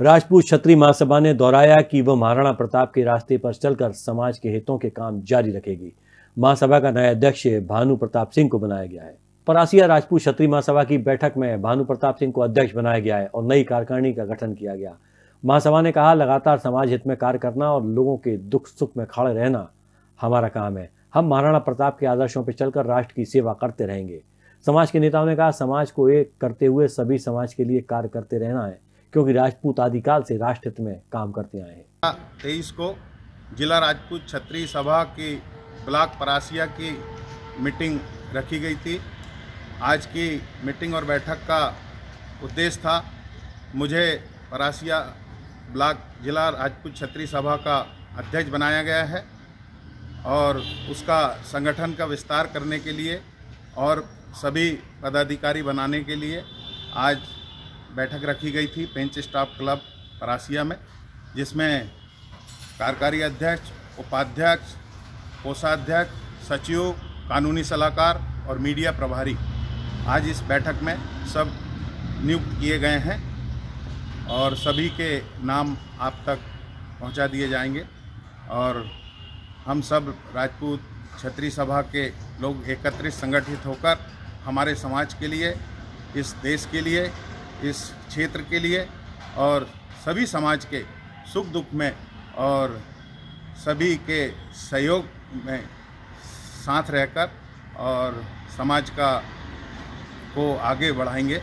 राजपूत क्षत्रिय महासभा ने दोहराया कि वह महाराणा प्रताप के रास्ते पर चलकर समाज के हितों के काम जारी रखेगी। महासभा का नया अध्यक्ष भानु प्रताप सिंह को बनाया गया है। परासिया राजपूत क्षत्रिय महासभा की बैठक में भानु प्रताप सिंह को अध्यक्ष बनाया गया है और नई कार्यकारिणी का गठन किया गया। महासभा ने कहा, लगातार समाज हित में कार्य करना और लोगों के दुख सुख में खड़े रहना हमारा काम है। हम महाराणा प्रताप के आदर्शों पर चलकर राष्ट्र की सेवा करते रहेंगे। समाज के नेताओं ने कहा, समाज को एक करते हुए सभी समाज के लिए कार्य करते रहना है। क्योंकि राजपूत आदिकाल से राष्ट्र हित में काम करते आए हैं। तेईस को जिला राजपूत छत्री सभा की ब्लॉक परासिया की मीटिंग रखी गई थी। आज की मीटिंग और बैठक का उद्देश्य था, मुझे परासिया ब्लॉक जिला राजपूत छत्री सभा का अध्यक्ष बनाया गया है और उसका संगठन का विस्तार करने के लिए और सभी पदाधिकारी बनाने के लिए आज बैठक रखी गई थी पेंच स्टाफ क्लब परासिया में, जिसमें कार्यकारी अध्यक्ष, उपाध्यक्ष, कोषाध्यक्ष, सचिव, कानूनी सलाहकार और मीडिया प्रभारी आज इस बैठक में सब नियुक्त किए गए हैं और सभी के नाम आप तक पहुँचा दिए जाएँगे। और हम सब राजपूत क्षत्रिय सभा के लोग एकत्रित संगठित होकर हमारे समाज के लिए, इस देश के लिए इस क्षेत्र के लिए और सभी समाज के सुख दुख में और सभी के सहयोग में साथ रहकर और समाज का को आगे बढ़ाएँगे।